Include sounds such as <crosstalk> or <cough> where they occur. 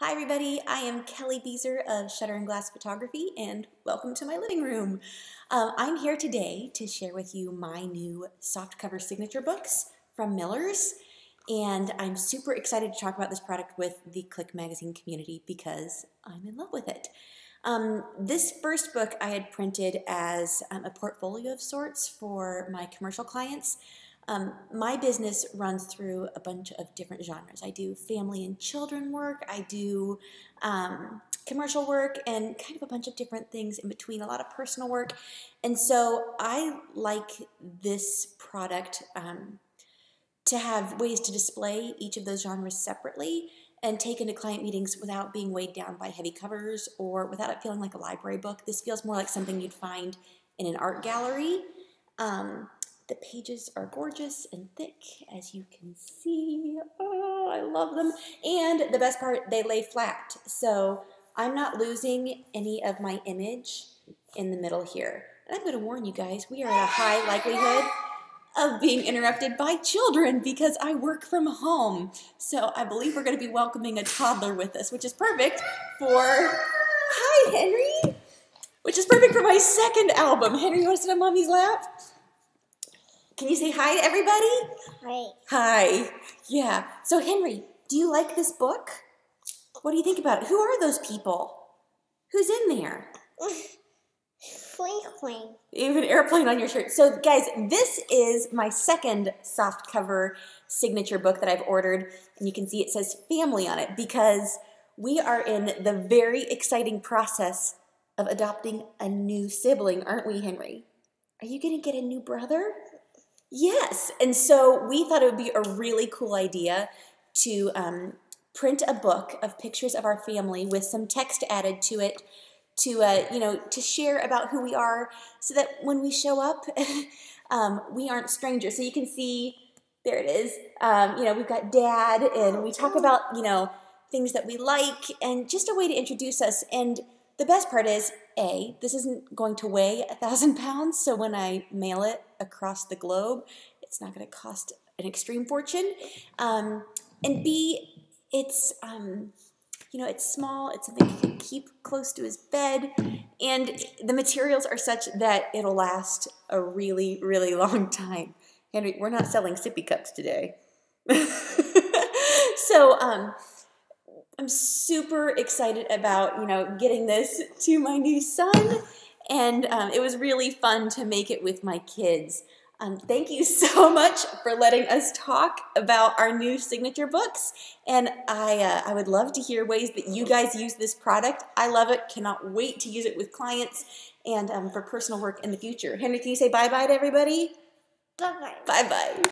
Hi everybody, I am Kellie Bieser of Shutter and Glass Photography and welcome to my living room. Uh, I'm here today to share with you my new softcover signature books from Miller's and I'm super excited to talk about this product with the Click Magazine community because I'm in love with it. Um, this first book I had printed as um, a portfolio of sorts for my commercial clients. Um, my business runs through a bunch of different genres. I do family and children work, I do um, commercial work, and kind of a bunch of different things in between, a lot of personal work. And so I like this product um, to have ways to display each of those genres separately and take into client meetings without being weighed down by heavy covers or without it feeling like a library book. This feels more like something you'd find in an art gallery. Um, the pages are gorgeous and thick, as you can see. Oh, I love them. And the best part, they lay flat. So I'm not losing any of my image in the middle here. And I'm to warn you guys, we are at a high likelihood of being interrupted by children because I work from home. So I believe we're going to be welcoming a toddler with us, which is perfect for... Hi, Henry! Which is perfect for my second album. Henry, you want to sit on Mommy's lap? Can you say hi to everybody? Hi. Hi. Yeah. So, Henry, do you like this book? What do you think about it? Who are those people? Who's in there? Twinkling. You have an airplane on your shirt. So, guys, this is my second soft cover signature book that I've ordered. And you can see it says family on it because we are in the very exciting process of adopting a new sibling, aren't we, Henry? Are you going to get a new brother? Yes. And so we thought it would be a really cool idea to um, print a book of pictures of our family with some text added to it to uh, you know to share about who we are so that when we show up <laughs> um, we aren't strangers so you can see there it is um, you know we've got dad and we talk about you know things that we like and just a way to introduce us and the best part is a, this isn't going to weigh a thousand pounds, so when I mail it across the globe, it's not going to cost an extreme fortune. Um, and B, it's um, you know it's small. It's something he can keep close to his bed, and the materials are such that it'll last a really really long time. Henry, we're not selling sippy cups today. <laughs> so um, I'm super excited about, you know, getting this to my new son. And um, it was really fun to make it with my kids. Um, thank you <laughs> so much for letting us talk about our new signature books. And I, uh, I would love to hear ways that you guys use this product. I love it. Cannot wait to use it with clients and um, for personal work in the future. Henry, can you say bye-bye to everybody? Bye-bye. Bye-bye.